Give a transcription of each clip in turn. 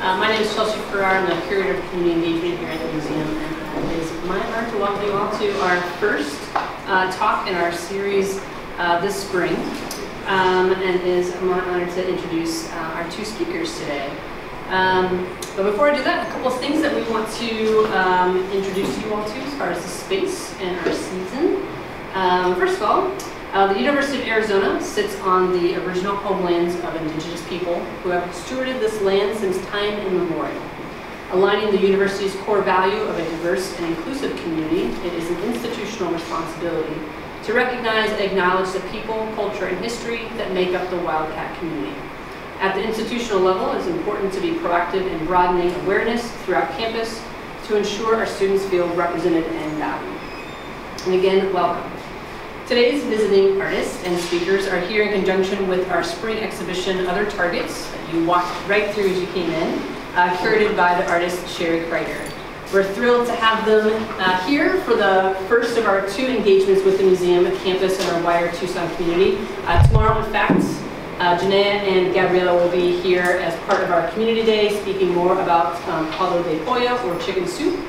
Uh, my name is Chelsea Farrar. I'm the Curator of Community Engagement here at the museum. And it is my honor to welcome you all to our first uh, talk in our series uh, this spring. Um, and it is my honor to introduce uh, our two speakers today. Um, but before I do that, a couple of things that we want to um, introduce you all to as far as the space and our season. Um, first of all, uh, the University of Arizona sits on the original homelands of indigenous people who have stewarded this land since time immemorial. Aligning the university's core value of a diverse and inclusive community, it is an institutional responsibility to recognize and acknowledge the people, culture, and history that make up the Wildcat community. At the institutional level, it's important to be proactive in broadening awareness throughout campus to ensure our students feel represented and valued. And again, welcome. Today's visiting artists and speakers are here in conjunction with our spring exhibition, Other Targets, that you walked right through as you came in, uh, curated by the artist Sherry Kreider. We're thrilled to have them uh, here for the first of our two engagements with the museum, campus, and our wider Tucson community. Uh, tomorrow, in fact, uh, and Gabriela will be here as part of our community day, speaking more about um, caldo de pollo, or chicken soup,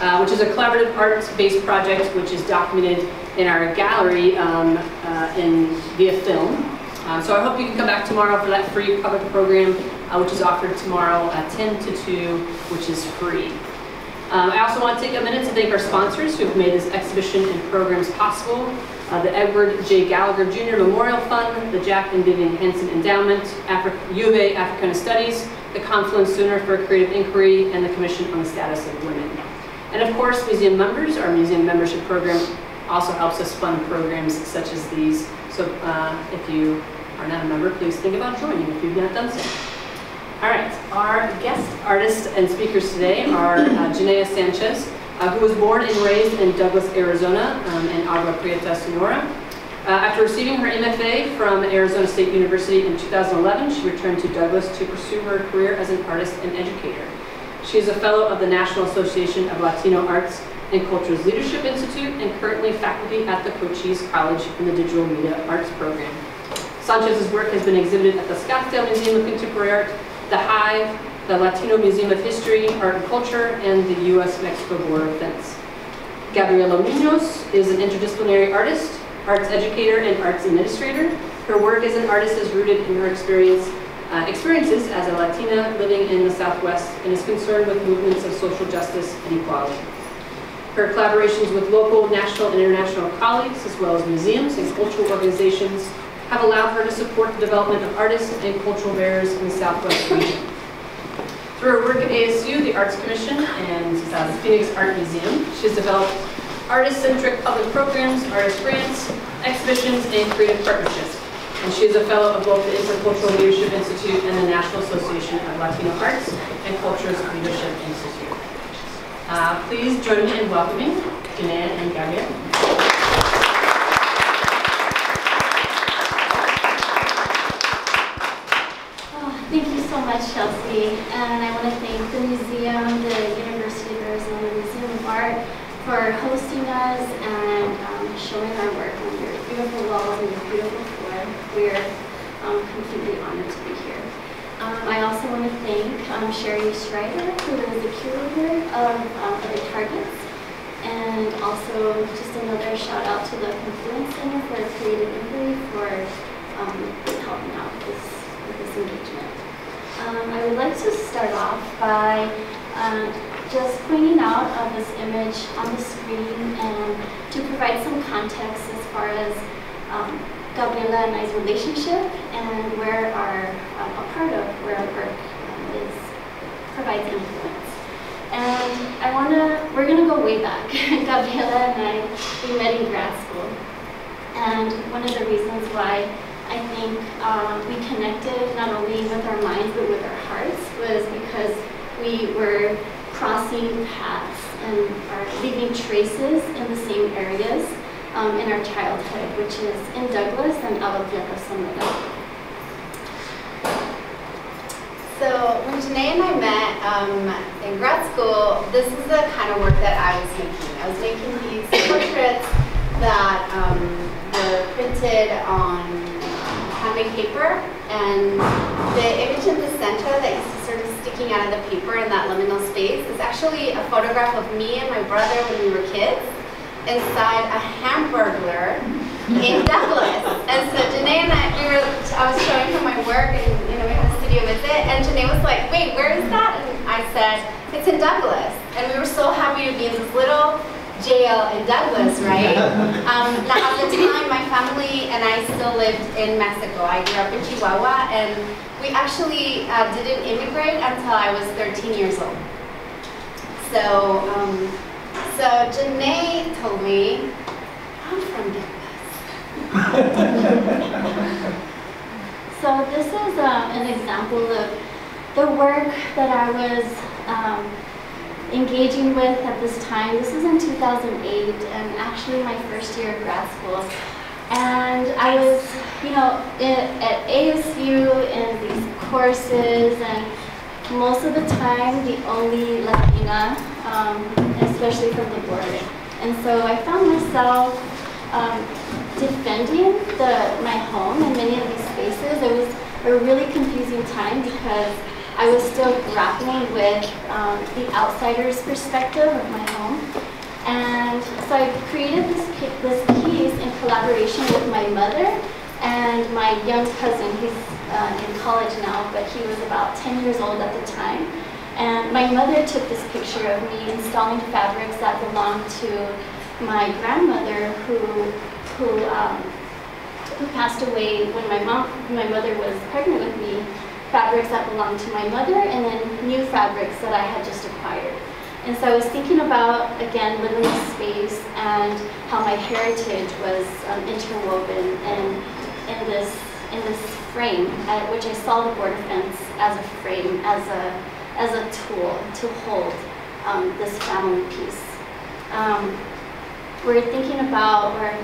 uh, which is a collaborative arts-based project which is documented in our gallery um, uh, in via film. Uh, so I hope you can come back tomorrow for that free public program, uh, which is offered tomorrow at 10 to 2, which is free. Um, I also want to take a minute to thank our sponsors who have made this exhibition and programs possible. Uh, the Edward J. Gallagher Jr. Memorial Fund, the Jack and Vivian Hansen Endowment, Afri U of A Africana Studies, the Confluence Center for Creative Inquiry, and the Commission on the Status of Women. And of course, museum members, our museum membership program also helps us fund programs such as these. So uh, if you are not a member, please think about joining if you've not done so. All right, our guest artists and speakers today are uh, Jenea Sanchez, uh, who was born and raised in Douglas, Arizona, um, and Agua Prieta, Sonora. Uh, after receiving her MFA from Arizona State University in 2011, she returned to Douglas to pursue her career as an artist and educator. She is a fellow of the National Association of Latino Arts and Culture's Leadership Institute and currently faculty at the Cochise College in the Digital Media Arts program. Sanchez's work has been exhibited at the Scottsdale Museum of Contemporary Art, the Hive, the Latino Museum of History, Art and Culture, and the U.S.-Mexico Border Fence. Gabriela Muñoz is an interdisciplinary artist, arts educator, and arts administrator. Her work as an artist is rooted in her experience, uh, experiences as a Latina living in the Southwest and is concerned with movements of social justice and equality. Her collaborations with local, national, and international colleagues, as well as museums and cultural organizations, have allowed her to support the development of artists and cultural bearers in the Southwest region. Through her work at ASU, the Arts Commission, and uh, the Phoenix Art Museum, she has developed artist-centric public programs, artist grants, exhibitions, and creative partnerships. And she is a fellow of both the Intercultural Leadership Institute and the National Association of Latino Arts and Cultures Leadership Institute. Uh, please join me in welcoming Jenea and Gabriela. Oh, thank you so much, Chelsea. And I want to thank the museum, the University of Arizona Museum of Art, for hosting us and um, showing our work on your beautiful walls and your beautiful floor. We're um, completely honored. Um, I also want to thank um, Sherry Strider, who is the curator of um, Other Targets, and also just another shout out to the Confluence Center for Creative Inquiry for um, helping out with this, with this engagement. Um, I would like to start off by uh, just pointing out this image on the screen and to provide some context as far as um, Gabriela and I's relationship and where our, um, a part of where our work um, is, provides influence. And I want to, we're going to go way back. Gabriela and I, we met in grad school. And one of the reasons why I think um, we connected not only with our minds but with our hearts was because we were crossing paths and are leaving traces in the same areas um, in our childhood, which is in Douglas and Prieta, Sonora. So when Jenea and I met um, in grad school, this is the kind of work that I was making. I was making these portraits that um, were printed on handmade paper And the image in the center that you see sort of sticking out of the paper in that liminal space is actually a photograph of me and my brother when we were kids inside a hamburglar in Douglas. And so Jenea and I, we were, I was showing her my work and, you know, we had a studio visit and Jenea was like, wait, where is that? And I said, it's in Douglas. And we were so happy to be in this little jail in Douglas, right? Um, now, at the time, my family and I still lived in Mexico. I grew up in Chihuahua, and we actually uh, didn't immigrate until I was 13 years old. So, um, so Jenea told me, I'm from Douglas. So this is uh, an example of the work that I was um, engaging with at this time. This was in 2008 and actually my first year of grad school. And I was, you know, at ASU in these courses and most of the time the only Latina, um, especially from the border. And so I found myself um, defending the, my home in many of these spaces. It was a really confusing time because I was still grappling with um, the outsider's perspective of my home. And so I created this, this piece in collaboration with my mother and my young cousin. He's uh, in college now, but he was about 10 years old at the time. And my mother took this picture of me installing fabrics that belonged to my grandmother who, who, um, who passed away when my mom, my mother was pregnant with me fabrics that belonged to my mother and then new fabrics that I had just acquired. And so I was thinking about, again, living in space and how my heritage was um, interwoven in, in, this, in this frame, at which I saw the border fence as a frame, as a, as a tool to hold um, this family piece. Um, we're thinking about, we're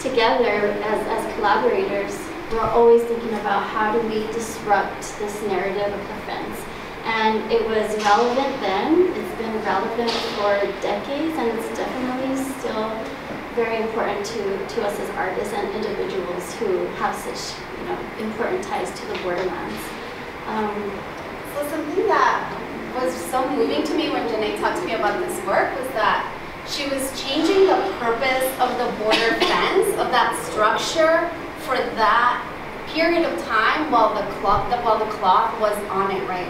together as, as collaborators, we're always thinking about how do we disrupt this narrative of offense. And it was relevant then, it's been relevant for decades, and it's definitely still very important to, to us as artists and individuals who have such you know, important ties to the borderlands. Um, so something that was so moving to me when Jenea talked to me about this work was that she was changing the purpose of the border fence, of that structure, for that period of time while the cloth, while the cloth was on it, right?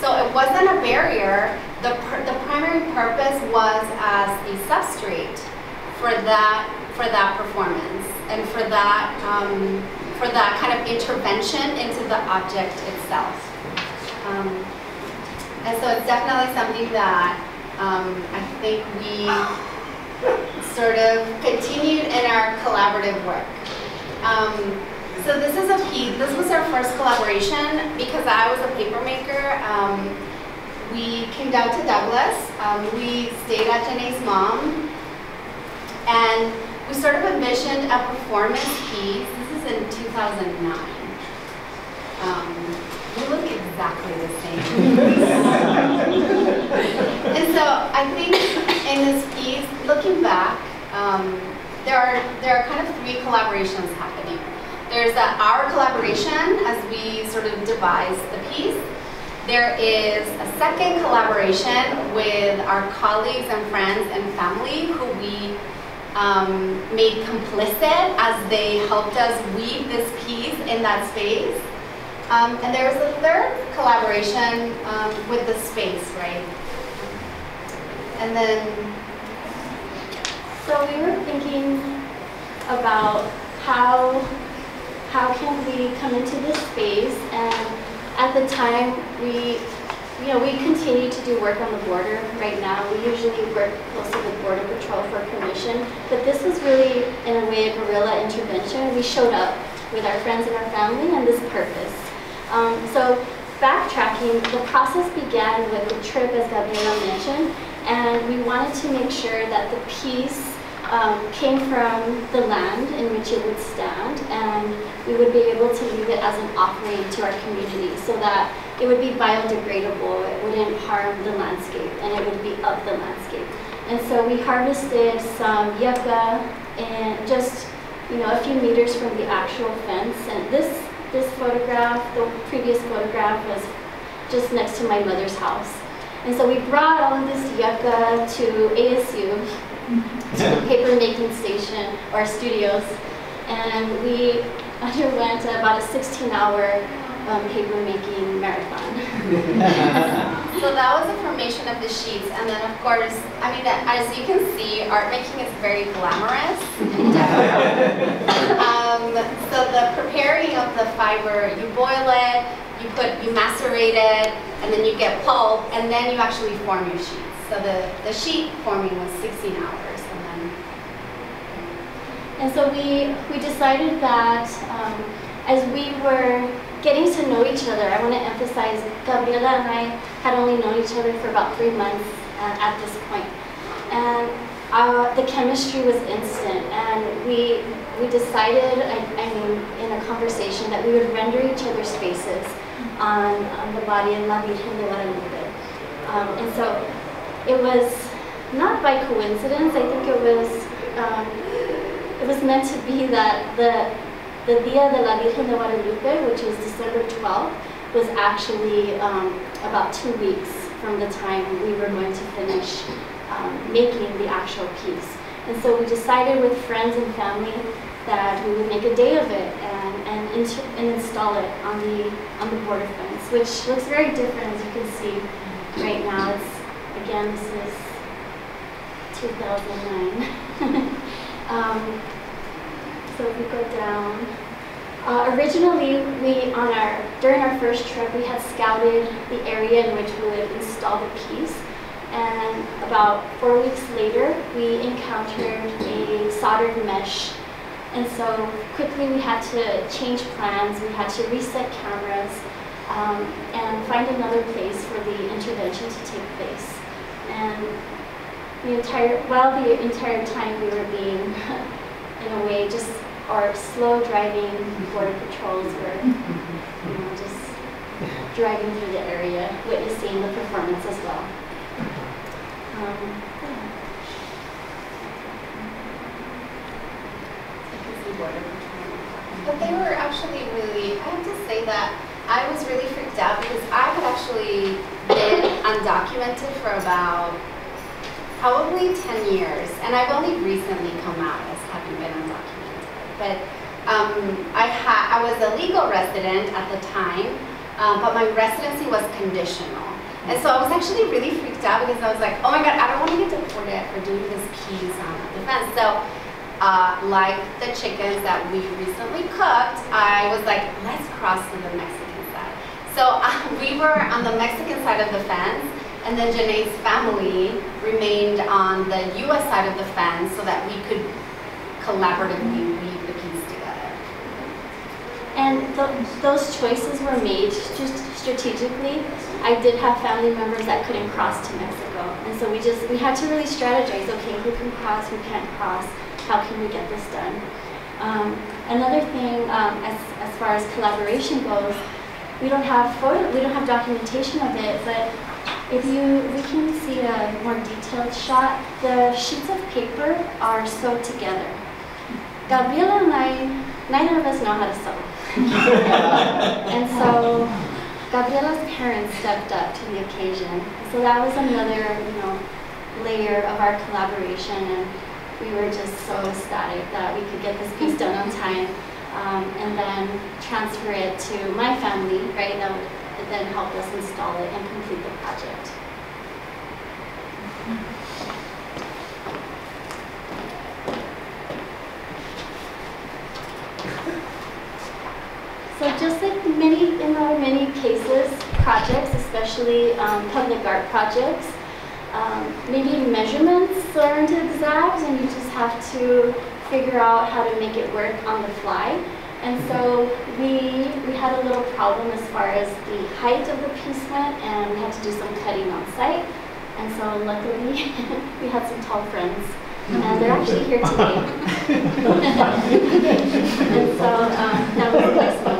So it wasn't a barrier. The, the primary purpose was as a substrate for that for that performance and for that um, for that kind of intervention into the object itself. Um, and so it's definitely something that um, I think we sort of continued in our collaborative work. Um, so this is a piece, this was our first collaboration because I was a paper maker. Um, we came down to Douglas. Um, we stayed at Jenea's mom. And we sort of envisioned a performance piece. This is in 2009. We look exactly the same. and so I think in this piece, looking back, um, there are there are kind of three collaborations happening. There's a, our collaboration as we sort of devise the piece. There is a second collaboration with our colleagues and friends and family who we um, made complicit as they helped us weave this piece in that space. Um, and there was a third collaboration um, with the space, right? And then so we were thinking about how how can we come into this space? And at the time we you know we continue to do work on the border right now. We usually work closely with border patrol for permission. But this was really in a way a guerrilla intervention. We showed up with our friends and our family and this purpose um, so backtracking the process began with the trip as gabriela mentioned and we wanted to make sure that the piece um, came from the land in which it would stand, and we would be able to leave it as an offering to our community so that it would be biodegradable, it wouldn't harm the landscape, and it would be of the landscape. And so we harvested some yucca and just you know a few meters from the actual fence, and this this photograph, the previous photograph was just next to my mother's house. And so we brought all of this yucca to ASU, to the paper making station or studios, and we underwent about a 16 hour um, paper making marathon. So that was the formation of the sheets, and then of course, I mean, as you can see, art making is very glamorous. um, so the preparing of the fiber, you boil it, you put, you macerate it, and then you get pulp, and then you actually form your sheets. So the, the sheet forming was 16 hours, and then. And so we, we decided that um, as we were getting to know each other, I want to emphasize Gabriela and I had only known each other for about three months uh, at this point. And uh, the chemistry was instant, and we, we decided, I, I mean, in a conversation, that we would render each other's faces on, on the body of La Virgen de Guadalupe. Um, and so it was not by coincidence, I think it was, um, it was meant to be that the the Dia de la Virgen de Guadalupe, which is December 12th, was actually um, about two weeks from the time we were going to finish um, making the actual piece. And so we decided with friends and family that we would make a day of it and, and, and install it on the, on the border fence, which looks very different as you can see right now. It's, again, this is 2009. um, so if we go down, uh, originally we on our during our first trip we had scouted the area in which we would install the piece, and about four weeks later we encountered a soldered mesh, and so quickly we had to change plans. We had to reset cameras. Um, and find another place for the intervention to take place. And the entire, while the entire time we were being, in a way, just our slow driving border patrols were, you know, just driving through the area, witnessing the performance as well. But they were actually really, I have to say that I was really freaked out because I had actually been undocumented for about probably 10 years. And I've only recently come out as having been undocumented. But um, I, ha- I was a legal resident at the time, um, but my residency was conditional. And so I was actually really freaked out because I was like, oh my God, I don't want to get deported for doing this piece on the fence. So uh, like the chickens that we recently cooked, I was like, let's cross to the Mexican side. So uh, we were on the Mexican side of the fence, and then Jenea's family remained on the U.S. side of the fence so that we could collaboratively weave the piece together. And th- those choices were made just strategically. I did have family members that couldn't cross to Mexico, and so we just we had to really strategize. Okay, who can cross? Who can't cross? How can we get this done? Um, another thing, um, as as far as collaboration goes, we don't have photo, we don't have documentation of it, but if you we can see a more detailed shot. The sheets of paper are sewed together. Gabriela and I, neither of us know how to sew. and so Gabriela's parents stepped up to the occasion. So that was another, you know, layer of our collaboration and we were just so ecstatic that we could get this piece done on time um, and then transfer it to my family, right? That would then help us install it and complete the project. So just like many, in our many cases, projects, especially um, public art projects, um, maybe measurements aren't exact and you just have to figure out how to make it work on the fly. And so we, we had a little problem as far as the height of the piece went and we had to do some cutting on site. And so luckily we had some tall friends and they're actually here today. and so um, that was a nice.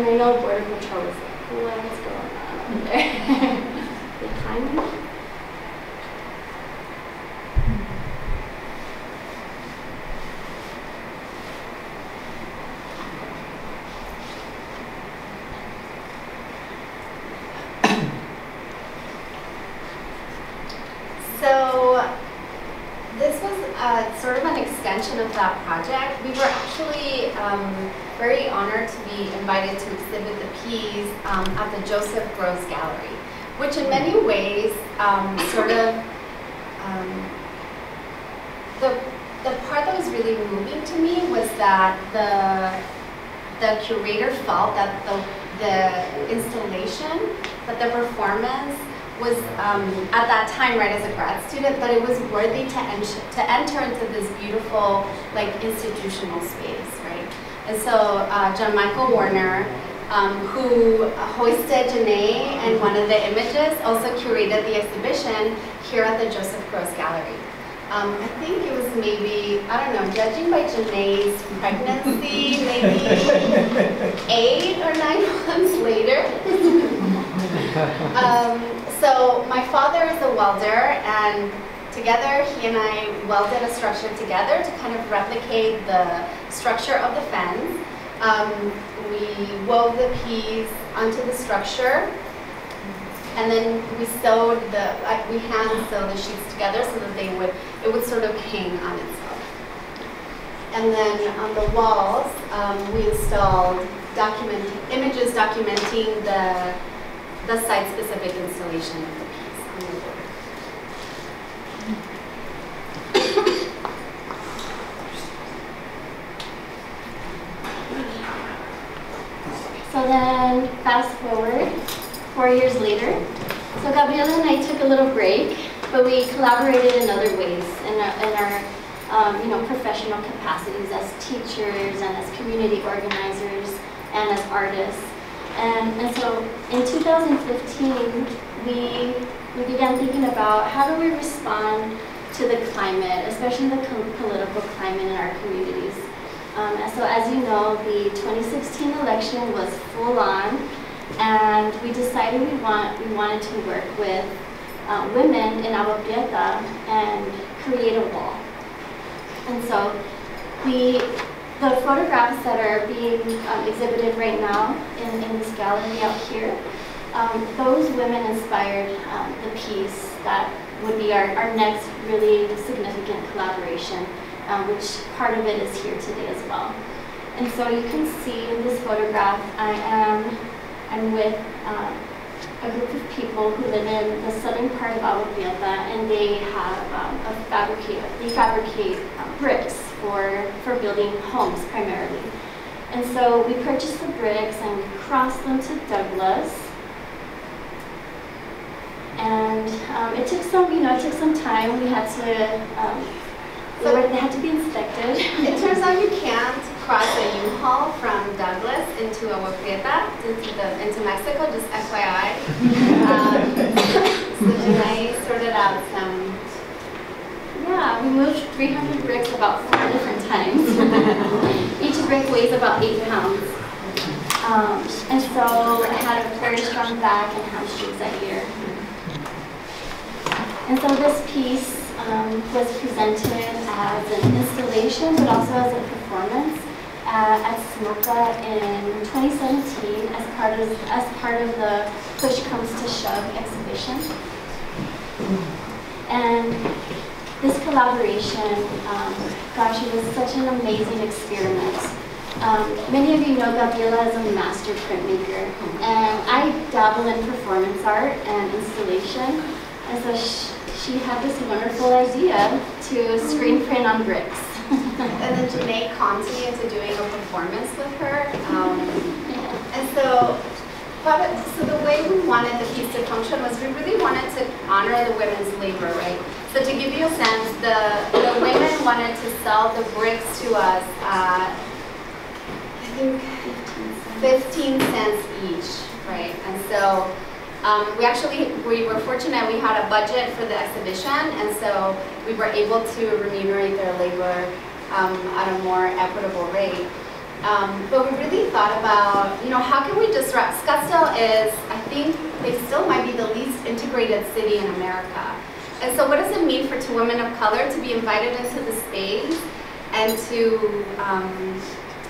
And I know Border Patrol was like, what's going on there sort of an extension of that project. We were actually um, very honored to invited to exhibit the piece um, at the Joseph Gross Gallery, which in many ways um, sort of um, the the part that was really moving to me was that the the curator felt that the the installation, that the performance was um, at that time, right, as a grad student, that it was worthy to, en to enter into this beautiful, like, institutional space? And so uh, John Michael Warner, um, who hoisted Jenea and one of the images, also curated the exhibition here at the Joseph Gross Gallery. Um, I think it was maybe, I don't know, judging by Jenea's pregnancy, maybe eight or nine months later. um, so my father is a welder, and together he and I welded a structure together to kind of replicate the structure of the fence. Um, we wove the piece onto the structure and then we sewed the, like, we hand sewed the sheets together so that they would, it would sort of hang on itself. And then on the walls, um, we installed document, images documenting the, the site-specific installation of the piece on the board. So then, fast forward, four years later. So Gabriela and I took a little break, but we collaborated in other ways in our, in our um, you know, professional capacities as teachers and as community organizers and as artists. And, and so in 2015, we, we began thinking about how do we respond to the climate, especially the political climate in our communities. Um, so as you know, the 2016 election was full on, and we decided we want we wanted to work with uh, women in Agua Prieta and create a wall. And so we the photographs that are being um, exhibited right now in, in this gallery out here, um, those women inspired um, the piece that would be our, our next really significant collaboration um, which part of it is here today as well. And so you can see in this photograph, I am I'm with uh, a group of people who live in the southern part of Agua Prieta, and they have um, a fabricate, they fabricate um, bricks for, for building homes primarily. And so we purchased the bricks and we crossed them to Douglas. And um, it took some, you know, it took some time. We had to um, so they had to be inspected. it turns out you can't cross a U-Haul from Douglas into Agua Prieta, into, the, into Mexico, just FYI. um, so Jenea sorted out some... Yeah, we moved 300 bricks about four different times. Each brick weighs about eight pounds. Um, and so I had a very strong back and hamstrings that year. And so this piece um, was presented as an installation, but also as a performance uh, at SMOCA in 2017 as part of as part of the Push Comes to Shove exhibition. And this collaboration, um, gosh, it was such an amazing experiment. Um, many of you know Gabriela is a master printmaker, and I dabble in performance art and installation. And so she had this wonderful idea to screen print on bricks. and then Jenea conned me into doing a performance with her. Um, and so, so the way we wanted the piece to function was we really wanted to honor the women's labor, right? So to give you a sense, the, the women wanted to sell the bricks to us at, I think, 15 cents each, right? And so um, we actually, we were fortunate we had a budget for the exhibition and so we were able to remunerate their labor um, at a more equitable rate. Um, but we really thought about, you know, how can we disrupt, Scottsdale is, I think, they still might be the least integrated city in America. And so what does it mean for two women of color to be invited into the space and to, um,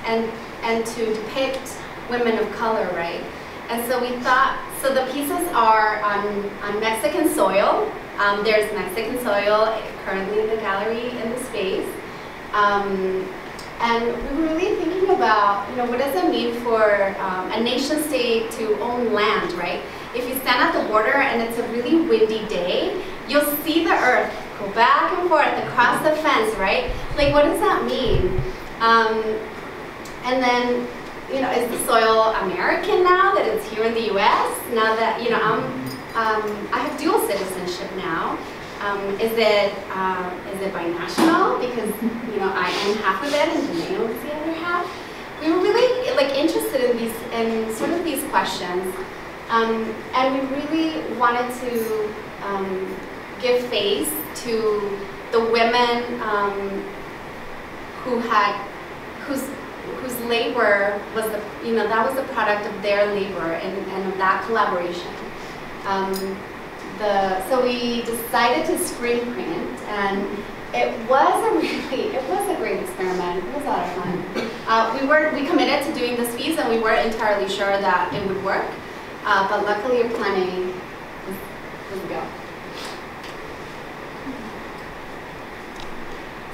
and, and to depict women of color, right? And so we thought, so the pieces are on, on Mexican soil. Um, there's Mexican soil currently in the gallery in the space. Um, and we were really thinking about, you know, what does it mean for um, a nation state to own land, right? If you stand at the border and it's a really windy day, you'll see the earth go back and forth across the fence, right? Like, what does that mean? Um, and then, you know, is the soil American now that it's here in the U.S.? Now that, you know, I'm, um, I have dual citizenship now. Um, is it uh, is it binational because you know I own half of it and Jenea owns the other half? We were really like interested in these in sort of these questions, um, and we really wanted to um, give face to the women um, who had whose whose labor was the you know that was the product of their labor and, and of that collaboration. Um, the, so we decided to screen print, and it was a really, it was a great experiment. It was a lot of fun. Uh, we were, we committed to doing this piece, and we weren't entirely sure that it would work, uh, but luckily planning was, was go.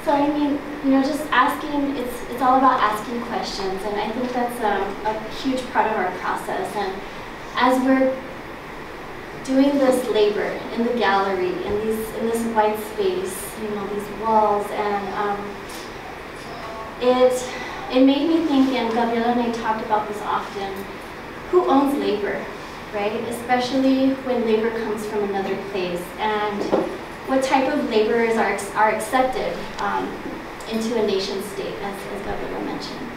So I mean, you know, just asking, it's, it's all about asking questions, and I think that's um, a huge part of our process. And as we're doing this labor in the gallery, in these in this white space, you know, these walls, and um, it it made me think, and Gabriela and I talked about this often. Who owns labor, right? Especially when labor comes from another place, and what type of laborers are are accepted um, into a nation state, as, as Gabriela mentioned,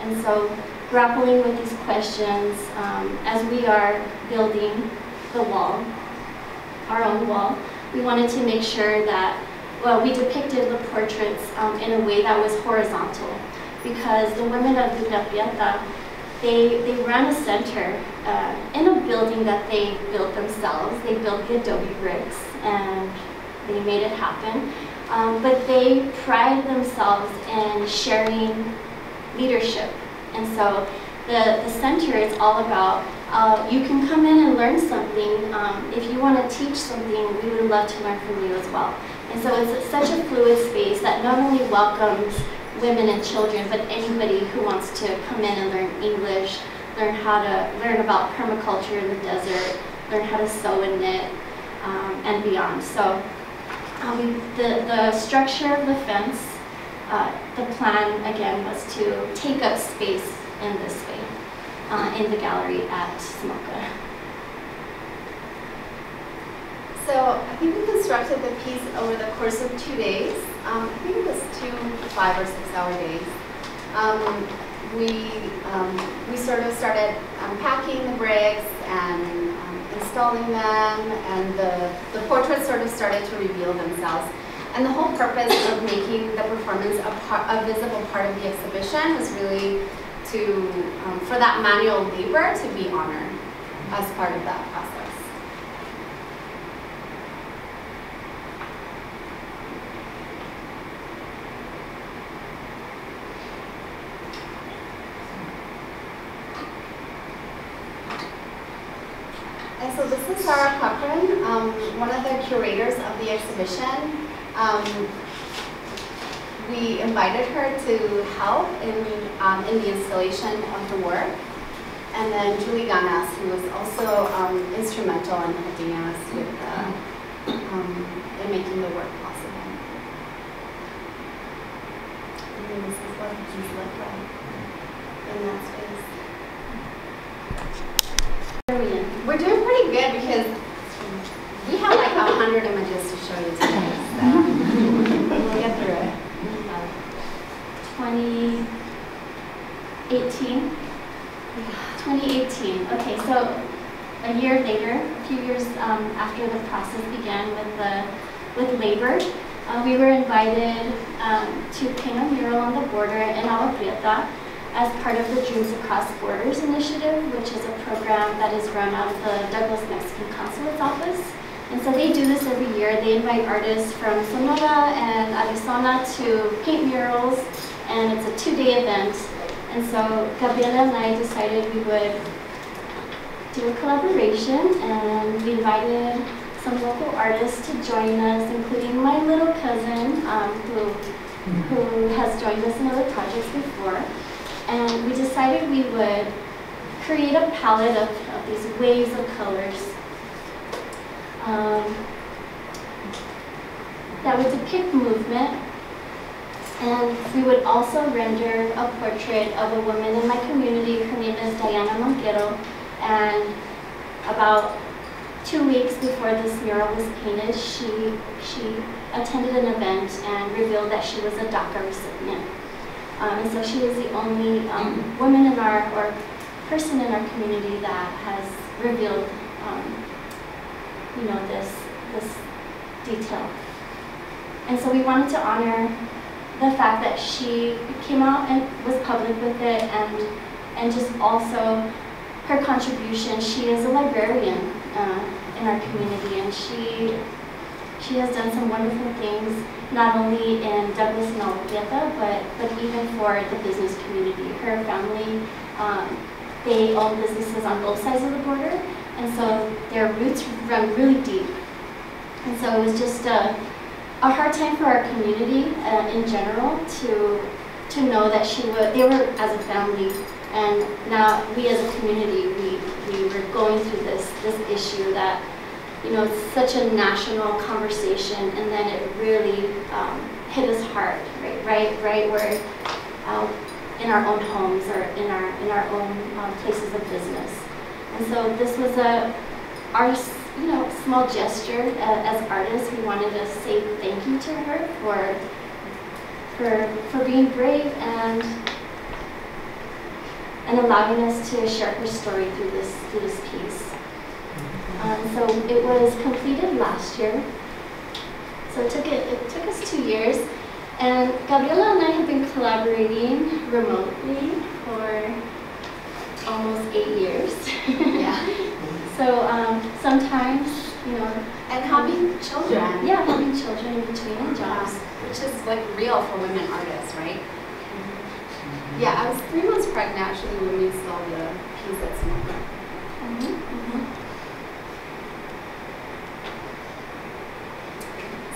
and so grappling with these questions um, as we are building the wall, our own wall, we wanted to make sure that, well, we depicted the portraits um, in a way that was horizontal because the women of Villa Prieta, they, they run a center uh, in a building that they built themselves. They built the adobe bricks and they made it happen. Um, but they pride themselves in sharing leadership. And so the, the center is all about uh, you can come in and learn something. Um, if you want to teach something, we would love to learn from you as well. And so it's such a fluid space that not only welcomes women and children, but anybody who wants to come in and learn English, learn how to learn about permaculture in the desert, learn how to sew and knit, um, and beyond. So um, the, the structure of the fence, uh, the plan again was to take up space in this way uh, in the gallery at SMOCA. So I think we constructed the piece over the course of two days. Um, I think it was two five or six hour days. Um, we, um, we sort of started unpacking the bricks and installing them and the, the portraits sort of started to reveal themselves. And the whole purpose of making the performance a, part, a visible part of the exhibition was really to, um, for that manual labor to be honored as part of that process. And so this is Sarah Cochran, um, one of the curators of the exhibition. Um, we invited her to help in, um, in the installation of the work. And then Julie Ganas, who was also um, instrumental in helping us with the, um, in making the work possible. And this is what look like in that space. We're doing pretty good because we have like a hundred images to show you today. So we'll get through it. 2018. 2018. Okay, so a year later, a few years um, after the process began with the with labor, uh, we were invited um, to paint a mural on the border in Agua Prieta as part of the Dreams Across Borders initiative, which is a program that is run out of the Douglas Mexican Consulate's office. And so they do this every year. They invite artists from Sonora and Arizona to paint murals and it's a two-day event. And so Gabriela and I decided we would do a collaboration, and we invited some local artists to join us, including my little cousin, um, who, who has joined us in other projects before. And we decided we would create a palette of, of these waves of colors um, that would depict movement. And we would also render a portrait of a woman in my community. Her name is Diana Monquero. And about two weeks before this mural was painted, she, she attended an event and revealed that she was a DACA recipient. Um, and so she is the only um, woman in our, or person in our community that has revealed, um, you know, this, this detail. And so we wanted to honor the fact that she came out and was public with it and, and just also her contribution. She is a librarian uh, in our community and she she has done some wonderful things, not only in Douglas and Algeta, but, but even for the business community. Her family, um, they own businesses on both sides of the border, and so their roots run really deep. And so it was just a, a hard time for our community uh, in general to, to know that she would, they were as a family, and now we as a community, we, we were going through this, this issue that you know, it's such a national conversation, and then it really um, hit us hard, right, right, right where uh, in our own homes or in our in our own um, places of business. And so this was a our you know small gesture uh, as artists. We wanted to say thank you to her for for for being brave and and allowing us to share her story through this through this piece. Um, so it was completed last year. So it took it, it took us two years. And Gabriela and I have been collaborating remotely for almost eight years. Yeah. so um, sometimes, you know. And having children. Yeah, having children in between and jobs. Which is like real for women artists, right? Yeah, I was three months pregnant actually when we saw the piece at Sonoma. Mm -hmm, mm -hmm.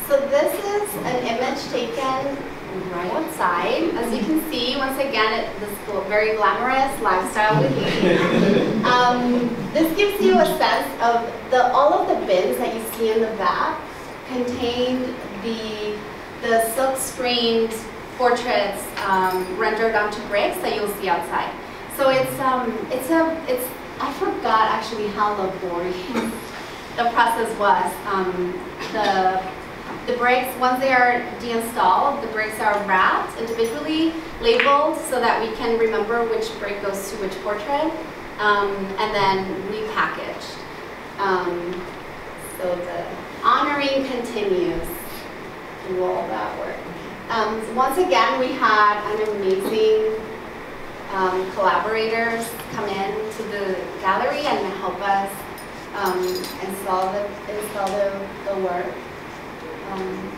So this is an image taken right outside. As you can see, once again, it, this very glamorous lifestyle with me. um, this gives you a sense of the all of the bins that you see in the back contained the the silk screened portraits um, rendered onto bricks that you'll see outside. So it's um, it's a it's I forgot actually how laborious the process was. Um, the the bricks, once they are deinstalled, the bricks are wrapped individually, labeled so that we can remember which brick goes to which portrait, um, and then repackaged. Um, so the honoring continues through all that work. Um, once again, we had an amazing um, collaborators come in to the gallery and help us um, install the install the, the work. Um,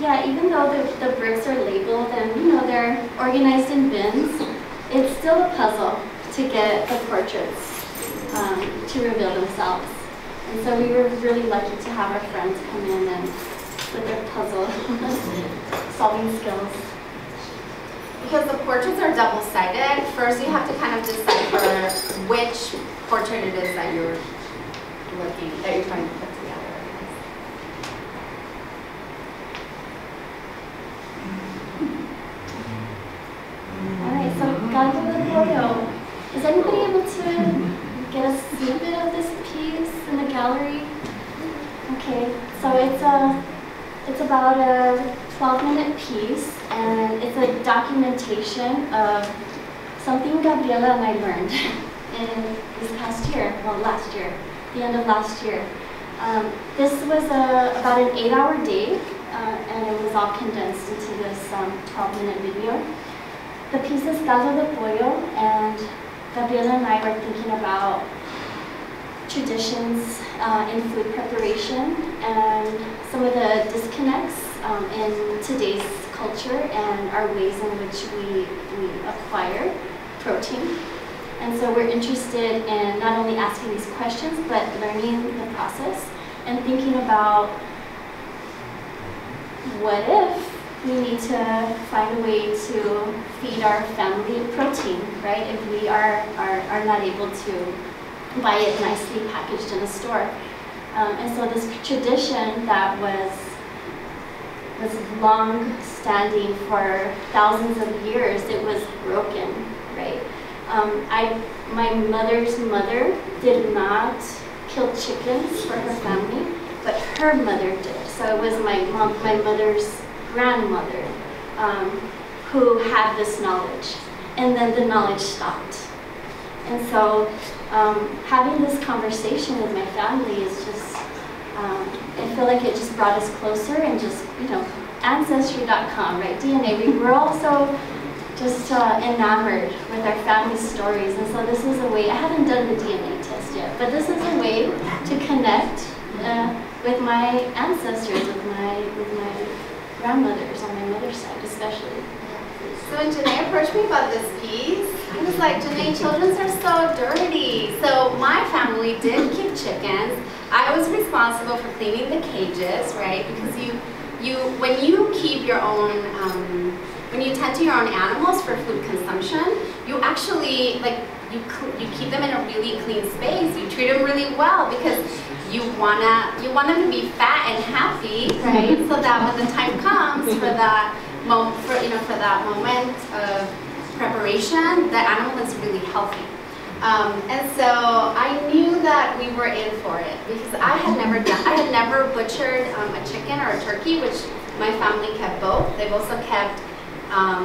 yeah, even though the, the bricks are labeled and you know they're organized in bins, it's still a puzzle to get the portraits um, to reveal themselves. And so we were really lucky to have our friends come in and with their puzzle solving skills. Because the portraits are double-sided, first you have to kind of decipher which portrait it is that you're looking, that you're trying to put together. All right, so Caldo de Pollo. Is anybody able to get a snippet of this piece in the gallery? Okay, so it's a it's about a 12 minute piece and it's a documentation of something Gabriela and I learned in this past year, well last year, the end of last year. Um, this was a, about an eight hour day uh, and it was all condensed into this um, 12 minute video. The piece is Caldo de Pollo and Gabriela and I were thinking about traditions uh, in food preparation and some of the disconnects um, in today's culture and our ways in which we, we acquire protein. And so we're interested in not only asking these questions, but learning the process and thinking about what if we need to find a way to feed our family protein, right? If we are, are, are not able to buy it nicely packaged in a store. Um, and so this tradition that was was long standing for thousands of years, it was broken, right? Um, I, my mother's mother did not kill chickens for her family, but her mother did. So it was my mom, my mother's grandmother um, who had this knowledge, and then the knowledge stopped. And so um, having this conversation with my family is just, um, I feel like it just brought us closer and just, you know, Ancestry.com, right, DNA, we were also just uh, enamored with our family stories. And so this is a way, I haven't done the DNA test yet, but this is a way to connect uh, with my ancestors, with my, with my grandmothers on my mother's side especially. So when Jenea approached me about this piece, I was like, Jenea, children's are so dirty. So my family did keep chickens. I was responsible for cleaning the cages, right? Because you, you, when you keep your own, um, when you tend to your own animals for food consumption, you actually like you you keep them in a really clean space. You treat them really well because you wanna you want them to be fat and happy, right? so that when the time comes for that for you know, for that moment of preparation, the animal is really healthy. Um, and so I knew that we were in for it because I had never done, I had never butchered um, a chicken or a turkey, which my family kept both. They've also kept um,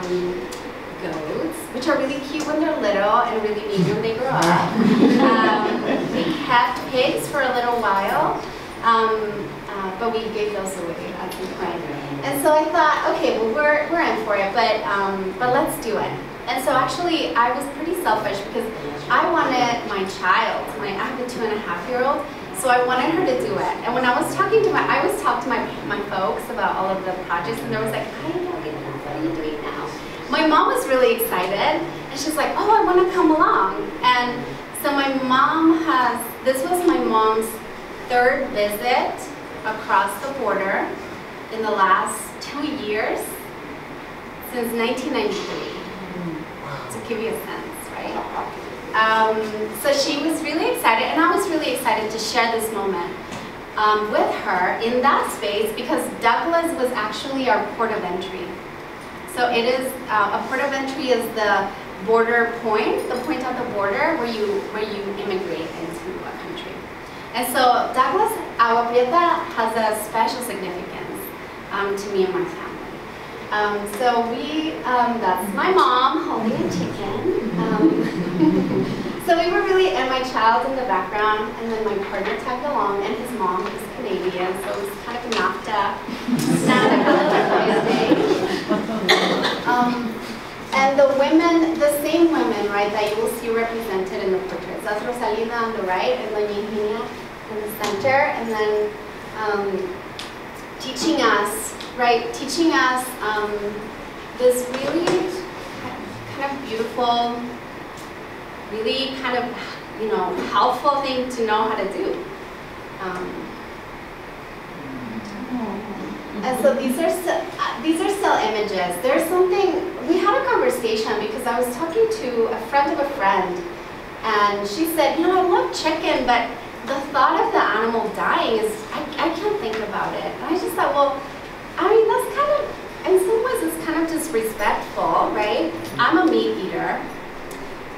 goats, which are really cute when they're little and really mean when they grow up. Um, we kept pigs for a little while, um, uh, but we gave those away at some point. And so I thought, okay, well we're, we're in for it, but, um, but let's do it. And so actually I was pretty selfish because I wanted my child, my, I have a two and a half year old, so I wanted her to do it. And when I was talking to my, I always talk to my, my folks about all of the projects and there was like, I don't get what are you doing now? My mom was really excited and she's like, oh, I want to come along. And so my mom has, this was my mom's third visit across the border in the last two years since 1993 to give you a sense, right? Um, so she was really excited, and I was really excited to share this moment um, with her in that space because Douglas was actually our port of entry. So it is, uh, a port of entry is the border point, the point at the border where you, where you immigrate into a country. And so Douglas Agua Prieta has a special significance um, to me and my family. Um, so we, um, that's my mom holding a chicken. Um, so we were really, and my child in the background, and then my partner tagged along, and his mom is Canadian, so it was kind of NAFTA, NAFTA um, and the women, the same women, right, that you will see represented in the portraits. That's Rosalina on the right, and Doña Eugenia in the center, and then um, teaching us right, teaching us um, this really kind of beautiful, really kind of, you know, helpful thing to know how to do. Um, and so these are still, uh, these are still images. There's something, we had a conversation because I was talking to a friend of a friend and she said, you know, I love chicken, but the thought of the animal dying is, I, I can't think about it. And I just thought, well, I mean, that's kind of, in some ways, it's kind of disrespectful, right? I'm a meat eater.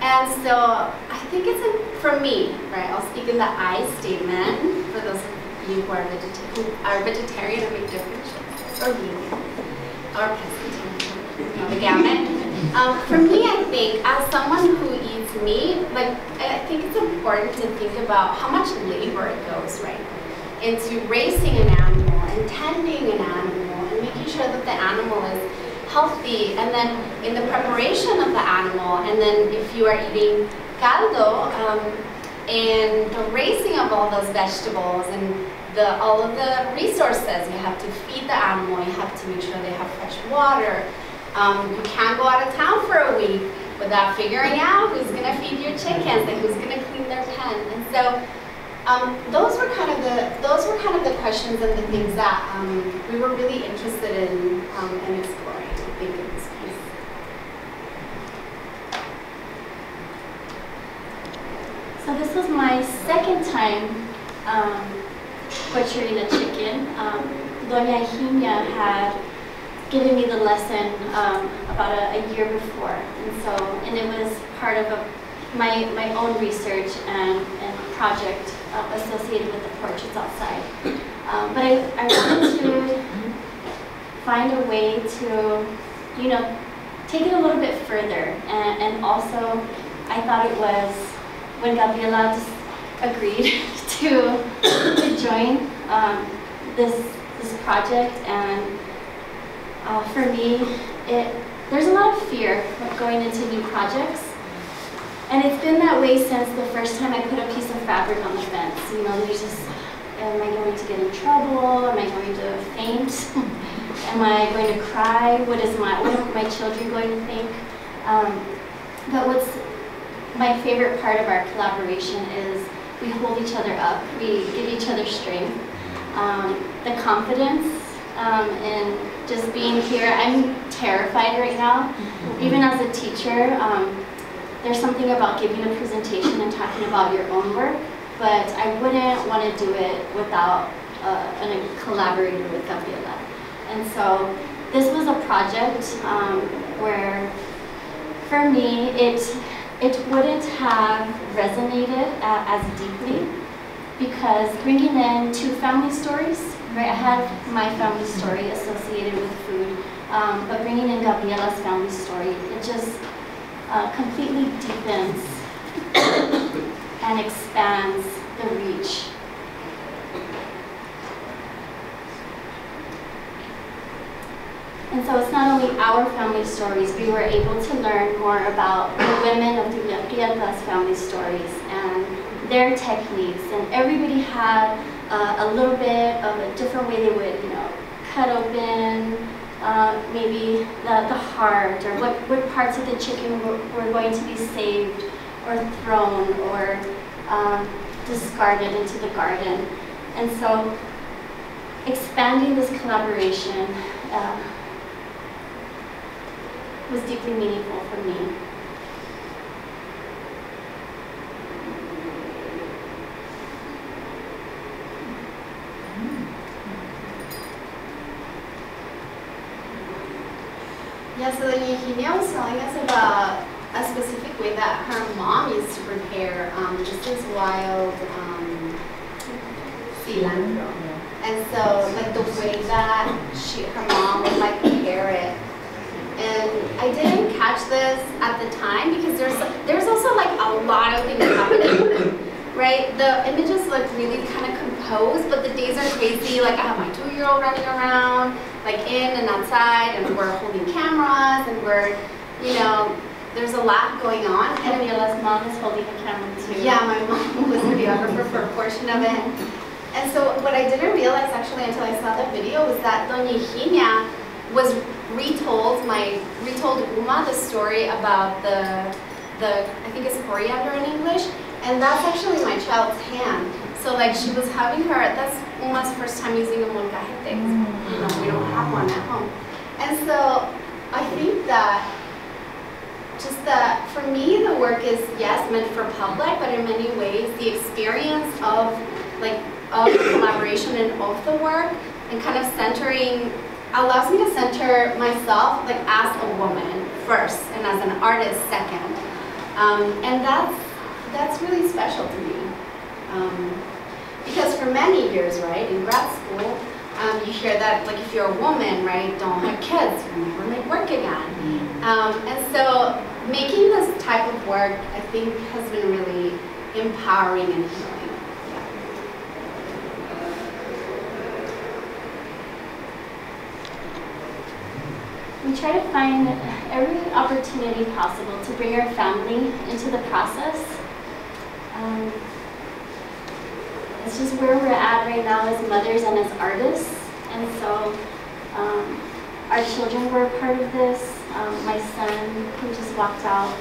And so I think it's, a, for me, right, I'll speak in the I statement for those of you who are, vegeta who are vegetarian or make different choices, or vegan, or pescatarian, you the gamut. Um, for me, I think, as someone who eats meat, like, I think it's important to think about how much labor it goes, right, into raising an animal and tending an animal and making sure that the animal is healthy and then in the preparation of the animal and then if you are eating caldo um, and the raising of all those vegetables and the, all of the resources. You have to feed the animal, you have to make sure they have fresh water. Um, you can't go out of town for a week without figuring out who's gonna feed your chickens and who's gonna clean their pen. And so um, those were kind of the those were kind of the questions and the things that um, we were really interested in um, in exploring. I think in this piece. So this was my second time um, butchering a chicken. Um, Doña Hinia had given me the lesson um, about a, a, year before, and so and it was part of a, my my own research and, and project uh, associated with the portraits outside. Um, but I, I wanted to find a way to, you know, take it a little bit further, and, and also I thought it was when Gabriela agreed to to join um, this this project and uh, for me, it, there's a lot of fear of going into new projects. And it's been that way since the first time I put a piece of fabric on the fence. You know, there's just, am I going to get in trouble? Am I going to faint? am I going to cry? What is my, what are my children going to think? Um, but what's my favorite part of our collaboration is we hold each other up. We give each other strength. Um, the confidence um, and just being here. I'm terrified right now. Even as a teacher, um, there's something about giving a presentation and talking about your own work, but I wouldn't want to do it without uh, a collaborator with Gabriela. And so this was a project um, where, for me, it, it wouldn't have resonated uh, as deeply because bringing in two family stories right? I have my family story associated with food, um, but bringing in Gabriela's family story, it just uh, completely deepens and expands the reach. And so it's not only our family stories, we were able to learn more about the women of DouglaPrieta's family stories and their techniques. And everybody had uh, a little bit of a different way they would, you know, cut open uh, maybe the, the heart or what, what parts of the chicken were, were going to be saved or thrown or um, discarded into the garden. And so expanding this collaboration uh, was deeply meaningful for me. Yeah, so then Eugenia was telling us about a specific way that her mom used to prepare um, just this wild um, cilantro. And so, like the way that she, her mom would like prepare it. And I didn't catch this at the time because there's there's also like a lot of things happening, right? The images look really kind of composed, but the days are crazy. Like I have my two-year-old running around like in and outside, and we're holding cameras, and we're, you know, there's a lot going on. And Gabriela's mom is holding the camera too. Yeah, my mom was the videographer for a portion of it. And so what I didn't realize actually until I saw the video was that Doña Hinia was retold, my retold Uma the story about the, the I think it's coriander in English, and that's actually my child's hand. So like she was having her, that's Uma's first time using a molcajete. Mm. You know, we don't have one at home. And so I think that just that for me the work is yes meant for public, but in many ways the experience of like of collaboration and of the work and kind of centering allows me to center myself like as a woman first and as an artist second. Um, and that's that's really special to me. Um, because for many years, right, in grad school, um, you hear that, like, if you're a woman, right, don't have kids, you never make work again. Mm. Um, and so making this type of work, I think, has been really empowering and healing. We try to find every opportunity possible to bring our family into the process. Um, it's just where we're at right now as mothers and as artists. And so um, our children were a part of this. Um, my son, who just walked out,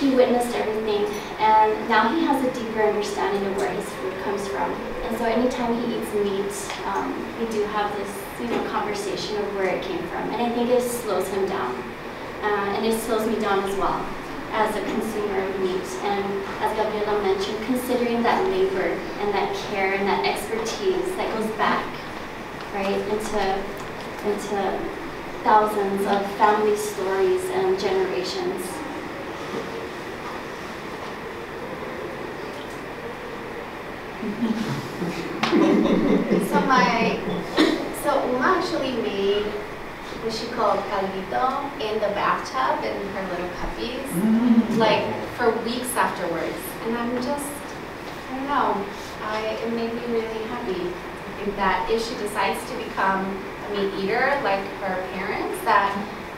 he witnessed everything, and now he has a deeper understanding of where his food comes from. And so anytime he eats meat, um, we do have this, you know, conversation of where it came from. And I think it slows him down, uh, and it slows me down as well as a consumer of meat. And as Gabriela mentioned, considering that labor and that care and that expertise that goes back, right, into into thousands of family stories and generations. So my, so Uma actually made what she called caldito in the bathtub in her little puppies, like for weeks afterwards. And I'm just, I don't know, I, it made me really happy. I think that if she decides to become a meat eater like her parents, that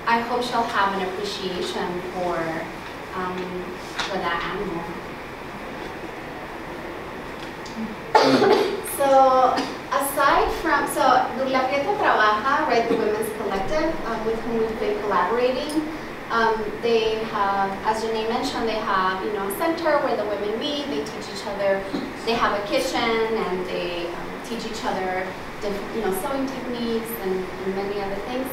I hope she'll have an appreciation for, um, for that animal. So aside from, so DouglaPrieta Trabaja, right, the Women's Collective, um, with whom we've been collaborating, um, they have, as Jenea mentioned, they have, you know, a center where the women meet, they teach each other, they have a kitchen and they um, teach each other, different, you know, sewing techniques and, and many other things.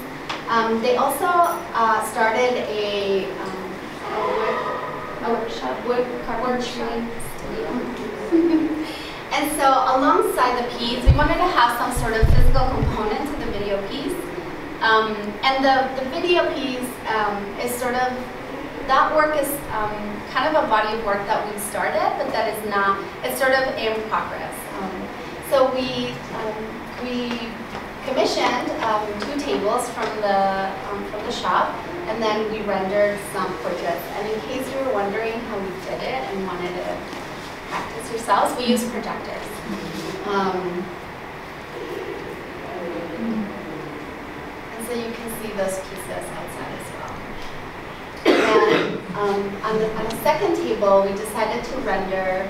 Um, they also uh, started a, um, a, wood, a workshop, wood carpentry studio. And so alongside the piece, we wanted to have some sort of physical component to the video piece. Um, and the, the video piece um, is sort of, that work is um, kind of a body of work that we started, but that is not, it's sort of in progress. Um, so we, um, we commissioned um, two tables from the, from the shop, and then we rendered some portraits. And in case you were wondering how we did it and wanted to we use projectors. Um, and so you can see those pieces outside as well. And um, on, the, on the second table, we decided to render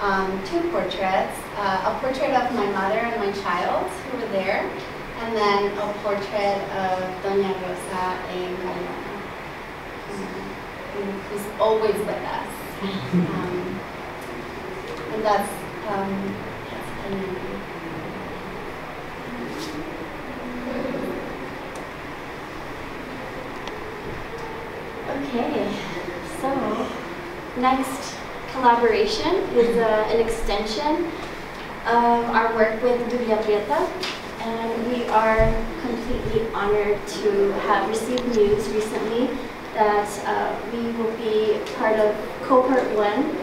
um, two portraits, uh, a portrait of my mother and my child who were there, and then a portrait of Doña Rosa and Mariana, um, who's always with us. And that's, um, Okay, so next collaboration is uh, an extension of our work with DouglaPrieta, and we are completely honored to have received news recently that uh, we will be part of cohort one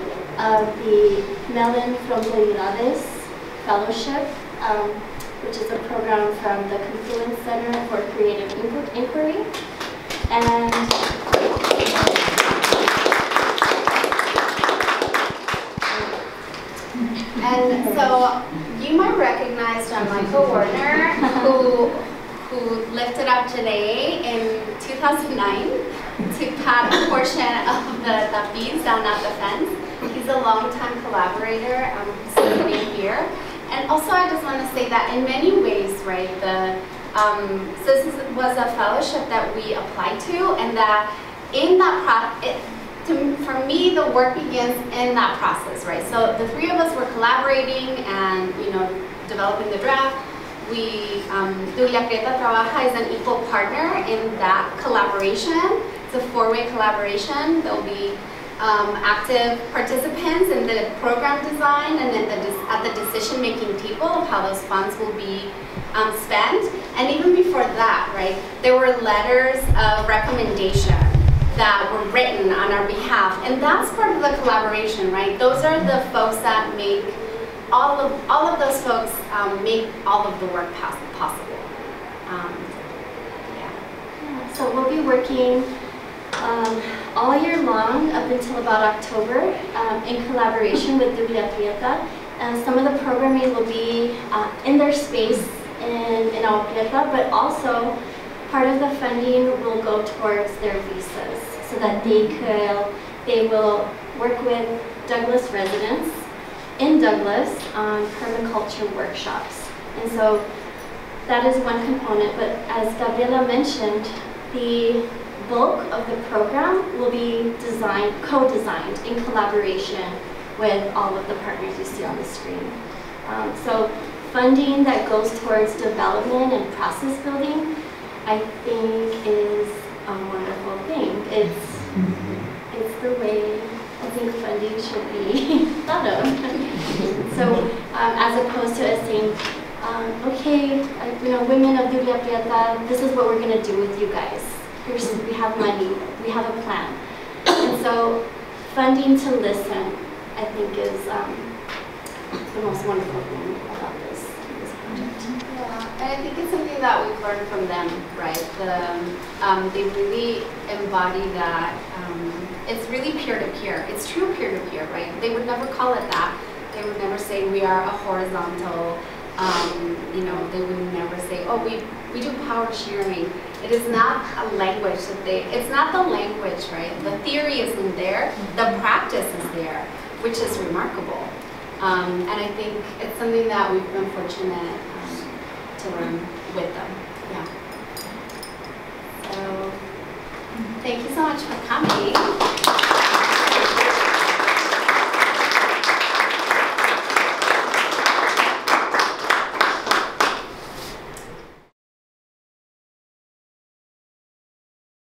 of the Mellon Fronteridades Fellowship, um, which is a program from the Confluencenter for Creative Inquiry. And And so you might recognize John Michael Warner, who who lifted up Jenea in 2009 to pat a portion of the tapiz down at the fence. He's a longtime collaborator um, sitting here. And also I just want to say that in many ways, right, the um, so this was a fellowship that we applied to and that in that process, for me, the work begins in that process, right? So the three of us were collaborating and, you know, developing the draft. We, um, DouglaPrieta Trabaja is an equal partner in that collaboration. It's a four-way collaboration. There'll be um, active participants in the program design and the, at the decision-making table of how those funds will be um, spent. And even before that, right, there were letters of recommendation that were written on our behalf. And that's part of the collaboration, right? Those are the folks that make all of all of those folks um, make all of the work possible. Um, yeah. So we'll be working um, all year long up until about October um, in collaboration with the DouglaPrieta. And some of the programming will be uh, in their space in, in Agua Prieta, but also part of the funding will go towards their visas so that they could, they will work with Douglas residents in Douglas on permaculture workshops. And so that is one component, but as Gabriela mentioned, the bulk of the program will be designed, co-designed in collaboration with all of the partners you see on the screen. Um, so funding that goes towards development and process building, I think is a wonderful thing. It's, it's the way I think funding should be thought of. so um, as opposed to us saying, um, okay, you know, women of DouglaPrieta, this is what we're going to do with you guys. Here's, we have money, we have a plan. And so funding to listen, I think is um, the most wonderful thing about this, this project. Yeah, and I think it's something that we've learned from them, right? The, um, they really embody that. Um, it's really peer-to-peer. It's true peer to peer, right? They would never call it that. They would never say we are a horizontal. Um, you know, they would never say, oh, we we do power sharing. It is not a language that they. It's not the language, right? The theory isn't there. The practice is there, which is remarkable. Um, and I think it's something that we've been fortunate um, to learn with them. Yeah. So, thank you so much for coming.